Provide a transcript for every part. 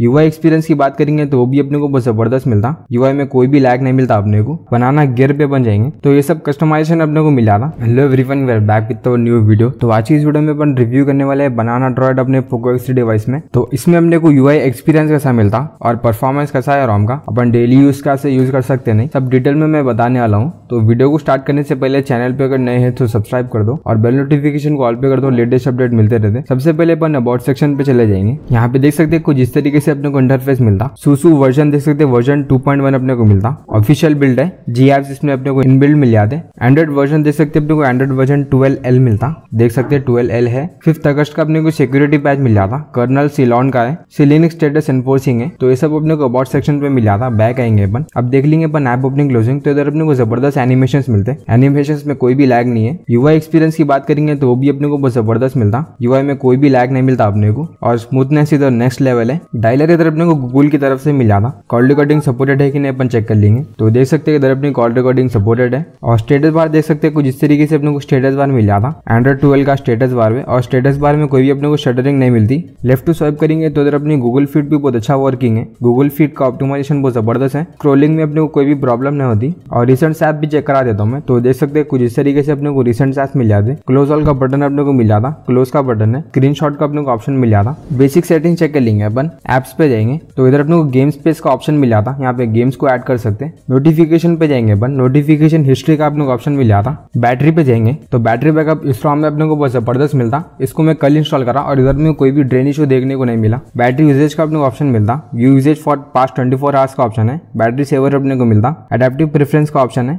UI experience की बात करेंगे तो वो भी अपने को बहुत ज़बरदस्त मिलता। यूआई में कोई भी लैग नहीं मिलता अपने को। बनाना गियर पे बन जाएँगे। तो ये सब कस्टमाइजेशन अपने को मिला था। Hello everyone we are back with new video तो आज की इस वीडियो में अपन रिव्यू करने वाले हैं बनाना ड्रॉइड अपने पोको एक्स डिवाइस में। तो इसमें अपने को यूआई एक्सपीरियंस कैसा मिलता और परफॉर्मेंस कैसा है रोम का, अपन डेली यूज़ का से यूज़ कर सकते नहीं। सब डिटेल में मैं बताने वाला हूँ। तो वीडियो को स्टार्ट करने से पहले चैनल पे अगर नए हैं तो सब्सक्राइब कर दो और बेल नोटिफिकेशन को ऑल पे कर दो। लेटेस्ट अपडेट मिलते रहते सबसे पहले अपन अबाउट सेक्शन पे चले जाएँगे। यहाँ पे देख सकते हैं कुछ इस तरीके से अपने को इंटरफेस मिलता। सुसु वर्जन देख सकते हैं वर्जन 2.1 अपने को मिलता। ऑफिशियल बिल्ड है जी एप्स इसमें अपने को इनबिल्ड मिल जाते। एंड्रॉइड वर्जन देख सकते अपने को एंड्रॉइड वर्जन 12L मिलता। देख सकते हैं 12L है। फिफ्थ अगस्त का अपने को सिक्योरिटी पैच मिल जाता। कर्नल सिलोन का है। सिलिनिक स्टेटस एनफोर्सिंग है। तो ये सब अपने को अबाउट सेक्शन पे मिल जाता। बैक आएँगे अपन। अब देख लेंगे अपन ऐप ओपनिंग क्लोजिंग तो इधर अपने को ज़बरदस्त एनिमेशन मिलते। हैं एनिमेशन में कोई भी लैग नहीं है। यूआई एक्सपीरियंस की बात करेंगे तो वो भी अपने को बहुत ज़बरदस्त मिलता। यूआई में कोई भी लैग नहीं मिलता अपने को। और स्मूथनेस इधर नेक्स्ट लेवल है। डायलर इधर अपने को गूगल की तरफ़ से मिला जाता कॉल रिकॉर्डिंग सपोर्टेड है कि नहीं अपन चेक कर लेंगे। तो देख सकते हैं इधर अपनी कॉल रिकॉर्डिंग सपोर्टेड है। और स्टेटस बार देख सकते हैं कुछ इस तरीके से अपने को स्टेटस बार मिल जाता एंड्रॉइड ट्वेल्व का स्टेटस बार में। और स्टेटस बार में कोई भी अपने को शटरिंग नहीं मिलती। लेफ़्ट टू स्वाइप करेंगे तो इधर अपनी गूगल फ़ीड भी बहुत अच्छा वर्किंग है। गूगल फ़ीड का ऑप्टिमाइजेशन बहुत ज़बरदस्त है। स्क्रोलिंग में अपने को कोई भी प्रॉब्लम नहीं होती। और रिसेंट ऐप भी चेक करा देता हूँ मैं। तो देख सकते हैं कुछ इस तरीके से अपने को रिसेंट ऐप मिल जाते। क्लोज ऑल का बटन अपने को मिल जाता क्लोज का बटन है। स्क्रीन का अपने को ऑप्शन मिल जाता बेसिक सेटिंग चेक कर लेंगे अपन। एप्स पे जाएँगे। तो इधर अपने को गेम स्पेस का ऑप्शन मिल जाता यहाँ पे गेम्स को ऐड कर सकते हैं। नोटिफिकेशन पे जाएँगे अपन। नोटिफिकेशन हिस्ट्री का अपने को ऑप्शन मिल जाता बैटरी पे जाएँगे। तो बैटरी बैकअप इस में अपने को बहुत ज़बरदस्त मिलता। इसको मैं कल इंस्टॉल करा और इधर में कोई भी ड्रेन इशू देखने को नहीं मिला। बैटरी यूजेज का अपने को ऑप्शन मिलता। Usage for past twenty four hours का ऑप्शन है। बैटरी सेवर अपने को मिलता। एडेप्टिव प्रेफरेंस का ऑप्शन है।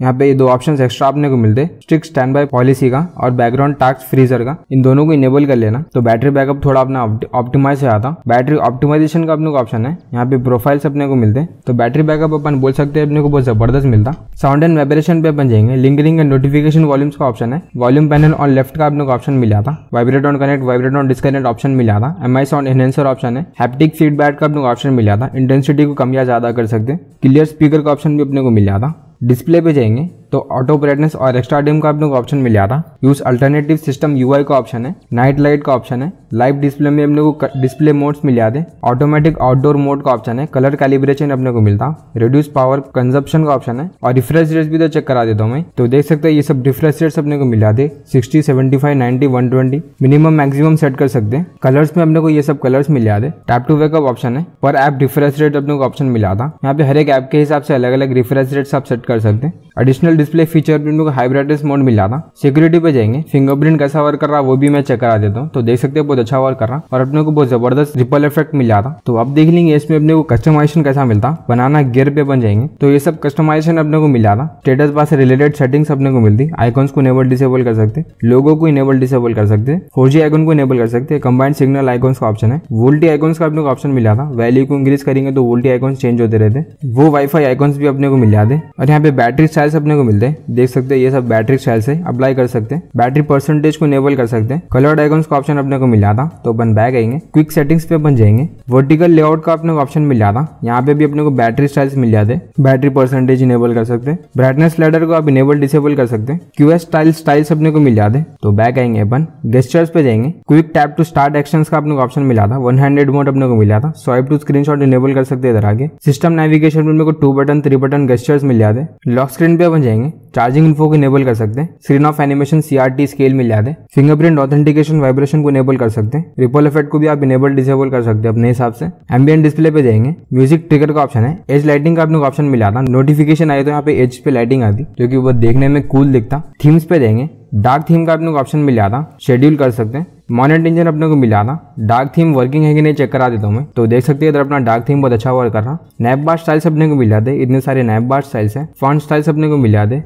यहाँ पे ये दो ऑप्शन एक्स्ट्रा आपने को मिलते हैं। स्ट्रिक्ट स्टैंड बाय पॉलिसी का और बैकग्राउंड टास्क फ्रीजर का। इन दोनों को इनेबल कर लेना। तो बैटरी बैकअप थोड़ा अपना ऑप्टिमाइज हो जाता। बैटरी ऑप्टिमाइजेशन का अपने को ऑप्शन है। यहाँ पे प्रोफाइल्स अपने को मिलते हैं। तो बैटरी बैकअप अपन बोल सकते हैं अपने को बहुत ज़बरदस्त मिलता। साउंड एंड वाइब्रेशन पे अपन जाएँगे। लिंकरिंग एंड नोटिफिकेशन वॉल्यूम्स का ऑप्शन है। वॉल्यूम पैनल ऑन लेफ़्ट का अपने को ऑप्शन मिल जाता। Vibrate on connect vibrate on disconnect option मिल जाता। M I sound enhancer option है। हैप्टिक फीडबैक का अपने को ऑप्शन मिल जाता। इंटेंसिटी को कम या ज़्यादा कर सकते क्लियर स्पीकर का ऑप्शन भी अपने को मिल जाता। डिस्प्ले पे जाएँगे। तो ऑटो ब्राइटनेस और एक्स्ट्रा डिम का अपने को ऑप्शन मिल जाता यूज़ अल्टरनेटिव सिस्टम यूआई का ऑप्शन है नाइट लाइट का ऑप्शन है लाइव डिस्प्ले में अपने को डिस्प्ले मोड्स मिल जाते ऑटोमेटिक आउटडोर मोड का ऑप्शन है कलर कैलिब्रेशन अपने को मिलता रिड्यूस पावर कंजप्शन का ऑप्शन है, और रिफ्रेश रेट भी तो चेक करा देता हूँ मैं। तो देख सकते हैं ये सब रिफ्रेश रेट्स अपने को मिल जाते sixty seventy five ninety one twenty minimum maximum set कर सकते हैं। कलर्स में अपने को ये सब कलर्स मिल जाते टैप टू वेकअप ऑप्शन है, पर ऐप रिफ्रेश रेट अपने को ऑप्शन मिल जाता यहाँ पे हर एक ऐप के हिसाब से अलग अलग रिफ्रेश रेट्स आप सेट कर सकते हैं। एडिशनल डिस्प्ले फीचर भी को हाइब्राइटनेस मोड मिल जाता सिक्योरिटी पे जाएँगे। फिंगरप्रिंट कैसा वर्क कर रहा वो भी मैं चेक करा देता हूँ। तो देख सकते हैं, बहुत अच्छा वर्क कर रहा और अपने को बहुत ज़बरदस्त रिपल इफ़ेक्ट मिल जाता तो अब देख लेंगे, इसमें अपने को कस्टमाइजेशन कैसा मिलता। बनाना गियर पे बन जाएँगे। तो ये सब कस्टमाइजेशन अपने को मिल जाता स्टेटस बार से रिलेटेड सेटिंग्स अपने को मिलती। आइकॉन्स को इनेबल डिसेबल कर सकते। लोगो को इनेबल डिसेबल कर सकते। फोर जी आइकन को इनेबल कर सकते। कंबाइंड सिग्नल आइकॉन्स का ऑप्शन है। वोल्टी आइकॉन्स का अपने को ऑप्शन मिल जाता वैल्यू को इंक्रीज करेंगे तो वोल्टी आइकॉन्स चेंज होते रहते। वो वाईफाई आइकॉन्स भी अपने को मिल जाते। और यहाँ पे बैटरी स्टाइल्स अपने को मिलते हैं। देख सकते हैं, ये सब बैटरी स्टाइल से अप्लाई कर सकते हैं। बैटरी परसेंटेज को इनेबल कर सकते हैं। कलर आइकॉन्स का ऑप्शन अपने को मिल जाता तो अपन बैग आएँगे। क्विक सेटिंग्स पे अपन जाएँगे। वर्टिकल लेआउट का अपने ऑप्शन मिल जाता। यहाँ पे भी अपने को बैटरी स्टाइल्स मिल जाते। बैटरी परसेंटेज इनेबल कर सकते हैं। ब्राइटनेस लेडर को आप इनेबल डिसेबल कर सकते हैं। क्यू स्टाइल स्टाइल्स अपने को मिल जाते। तो बैक आएँगे अपन। गेस्टर्स पे जाएँगे। Quick tap to start action का अपने ऑप्शन मिला था वन हैंडेड मोड अपने को मिला था स्वाइप टू स्क्रीन इनेबल कर सकते हैं इधर आगे। सिस्टम नेविगेशन में two button three button gestures मिल जाते। लॉक स्क्रीन पे अपन जाएँगे। चार्जिंग इन्फो को इनेबल कर सकते हैं। Screen off animation CRT scale मिल जाते हैं। फिंगरप्रिंट ऑथेंटिकेशन वाइब्रेशन को इनेबल कर सकते हैं। रिपल इफ़ेक्ट को भी आप इनेबल डिसेबल कर सकते हैं अपने हिसाब से। एम्बियन डिस्प्ले पे जाएँगे। म्यूज़िक ट्रिगर का ऑप्शन है। एज लाइटिंग का अपने ऑप्शन मिला था। नोटिफिकेशन आए तो यहाँ पे एज पे लाइटिंग आती, जो कि वो देखने में कूल दिखता। थीम्स पे जाएँगे। डार्क थीम का अपने ऑप्शन मिल जाता शेड्यूल कर सकते हैं। मॉनिट इंजन अपने को मिला था डार्क थीम वर्किंग है कि नहीं चेक करा देता हूँ मैं। तो देख सकते हैं इधर अपना डार्क थीम बहुत अच्छा वर्क कर रहा। नैप बार स्टाइल्स अपने को मिला दे। इतने सारे नैप बार स्टाइल्स हैं। फॉन्ट स्टाइल्स अपने को मिला दे।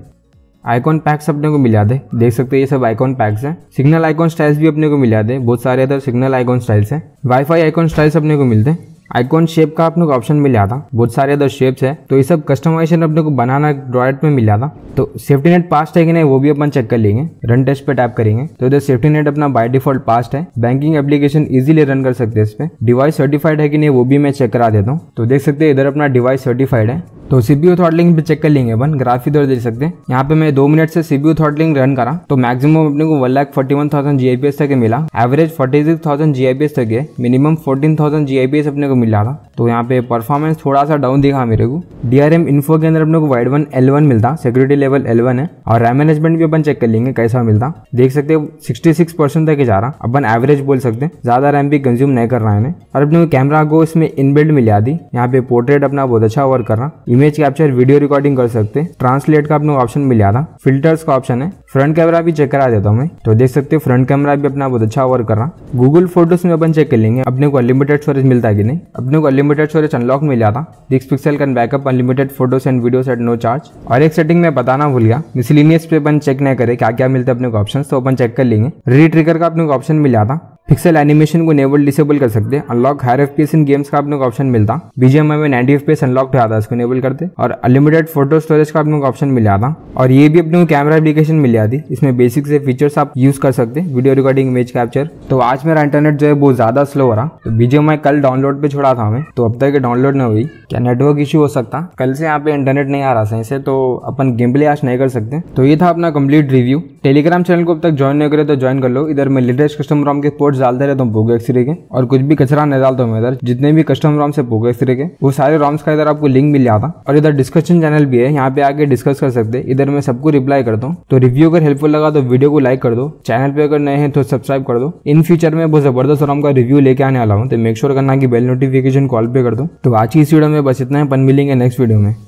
आइकॉन पैक्स अपने को मिला दे। देख सकते हैं ये सब आइकॉन पैक्स हैं। सिग्नल आइकॉन स्टाइल्स भी अपने को मिला दे। बहुत सारे इधर सिग्नल आइकॉन स्टाइल्स हैं। वाईफाई आइकॉन स्टाइल्स अपने को मिलते हैं। आइकॉन शेप का अपने को ऑप्शन मिल जाता। बहुत सारे अदर शेप्स है। तो ये सब कस्टमाइजेशन अपने को बनाना ड्रॉइड में मिल जाता। तो सेफ्टी नेट पास्ट है कि नहीं, वो भी अपन चेक कर लेंगे। रन टेस्ट पे टैप करेंगे। तो इधर सेफ्टी नेट अपना बाय डिफ़ॉल्ट पास्ट है। बैंकिंग एप्लीकेशन इजीली रन कर सकते हैं इस पे। डिवाइस सर्टिफाइड है कि नहीं, वो भी मैं चेक करा देता हूँ। तो देख सकते हैं, इधर अपना डिवाइस सर्टिफाइड है। तो सीपीयू थ्रॉटलिंग पे चेक कर लेंगे अपन ग्राफ इधर देख सकते हैं। यहाँ पे मैं दो मिनट से सीपीयू थ्रॉटलिंग रन करा तो मैक्सिमम अपने को one lakh forty one thousand GIPS तक मिला। Average forty six thousand GIPS तक है मिनिमम फोर्टीन थाउज़ेंड जीआईपीएस अपने को मिला था। तो यहाँ पे परफॉर्मेंस थोड़ा सा डाउन दिखा मेरे को। डीआरएम इन्फो के अंदर अपने को वाइड वन एल वन मिलता सिक्योरिटी लेवल एल है, और रैम मैनेजमेंट भी अपन चेक कर लेंगे कैसा मिलता। देख सकते सिक्सटी सिक्स परसेंट तक जा रहा, अपन एवरेज बोल सकते हैं। ज़्यादा रैम भी कंज्यूम नहीं कर रहा है और अपने कैमरा को इसमें इनबिल्ड मिल दी यहाँ पे पोर्ट्रेट अपना बहुत अच्छा वर्क कर रहा। इमेज कैप्चर वीडियो रिकॉर्डिंग कर सकते ट्रांसलेट का अपने ऑप्शन मिल था फिल्टर्स का ऑप्शन है। फ्रंट कैमरा भी चेक करा देता हूँ मैं। तो देख सकते हो फ्रंट कैमरा भी अपना बहुत अच्छा वर्क कर रहा। गूगल फ़ोटोज़ में अपन चेक कर लेंगे, अपने को अनलिमिटेड स्टोरेज मिलता है कि नहीं। अपने को अनलिमिटेड स्टोरेज अनलॉक मिल जाता। Six pixel can backup unlimited photos and videos at no charge और एक सेटिंग में बताना भूल गया। मिसलिनियस पे अपन चेक नहीं करे क्या क्या मिलता है अपने को ऑप्शन तो अपन चेक कर लेंगे। री ट्रिगर का अपने को ऑप्शन मिल जाता। पिक्सल एनिमेशन को नेबल डिसेबल कर सकते हैं। Unlock higher F in games का अपने ऑप्शन मिलता। बीजेएमआई में ninety F P S unlock आता इसको नेबल करते। और अनलिमिटेड फ़ोटो स्टोरेज का अपने ऑप्शन मिल जाता। और ये भी अपने कैमरा एप्लीकेशन मिल जाती। इसमें बेसिक से फीचर्स आप यूज़ कर सकते वीडियो रिकॉर्डिंग इमेज कैप्चर तो आज मेरा इंटरनेट जो है बहुत ज़्यादा स्लो हो रहा। तो बीजेएमआई कल डाउनलोड पे छोड़ा था हमें। तो अब तक डाउनलोड नहीं हुई। क्या नेटवर्क इश्यू हो सकता? कल से यहाँ पे इंटरनेट नहीं आ रहा सही से तो अपन गेम प्ले आज नहीं कर सकते। तो ये था अपना कंप्लीट रिव्यू टेलीग्राम चैनल को अब तक ज्वाइन नहीं करे तो ज्वाइन कर लो। इधर मैं लेटेस्ट कस्टमर के पोर्ट डालते रहता हूँ पोको एक्सरे के। और कुछ भी कचरा नहीं डालता हूँ इधर। जितने भी कस्टमर रॉम से पोको एक्सरे के। वो सारे रॉम्स का इधर आपको लिंक मिल जाता। और इधर डिस्कशन चैनल भी है। यहाँ पे आके डिस्कस कर सकते। इधर मैं सबको रिप्लाई करता हूँ। तो रिव्यू अगर हेल्पफुल लगा तो वीडियो को लाइक कर दो। चैनल पे अगर नए हैं तो सब्सक्राइब कर दो। इन फ्यूचर में बहुत ज़बरदस्त रॉम का रिव्यू लेके आने वाला हूँ। तो मेक श्योर करना की बेल नोटिफिकेशन कॉल पे कर दो। तो आज की इस वीडियो में बस इतना है। पन मिलेंगे नेक्स्ट वीडियो में।